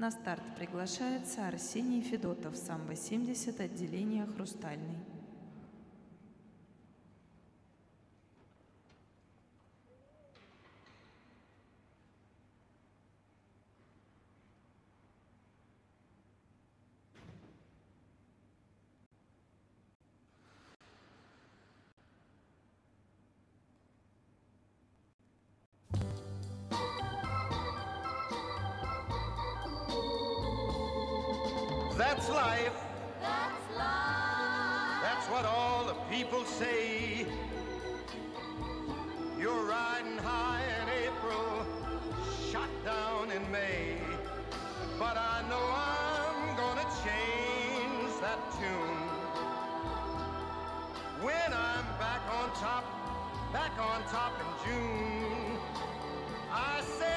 На старт приглашается Арсений Федотов, самбо-70, отделение «Хрустальный». That's life. That's life. That's what all the people say. You're riding high in April, shot down in May. But I know I'm gonna change that tune. When I'm back on top, back on top in June. I said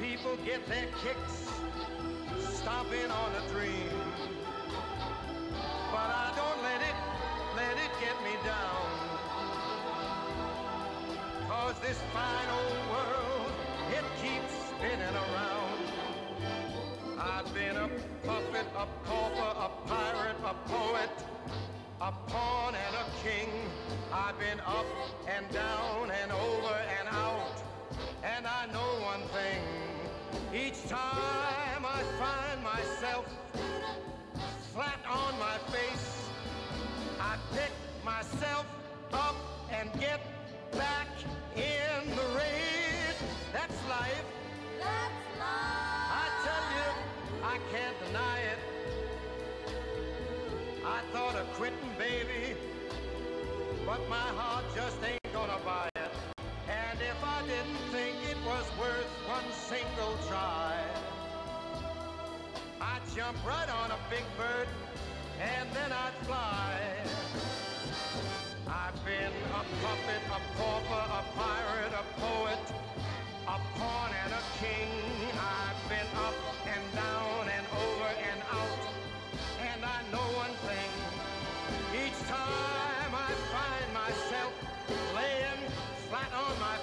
people get their kicks stomping on a dream. But I don't let it, let it get me down. Cause this fine old world, it keeps spinning around. I've been a puppet, a pauper, a pirate, a poet, a pawn and a king. I've been up and down and over and out. And I know one thing. Each time I find myself flat on my face, I pick myself up and get back in the race. That's life. That's life. I tell you, I can't deny it. I thought of quitting, baby, but my heart just ain't gonna buy it. And if I didn't single try, I'd jump right on a big bird and then I'd fly. I've been a puppet, a pauper, a pirate, a poet, a pawn and a king. I've been up and down and over and out. And I know one thing. Each time I find myself laying flat on my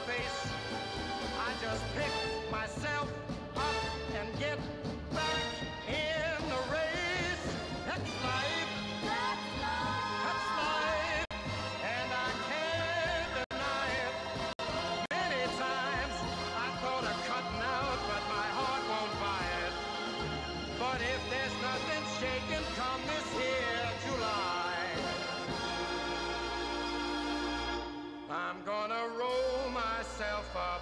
come this here July, I'm gonna roll myself up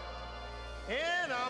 in a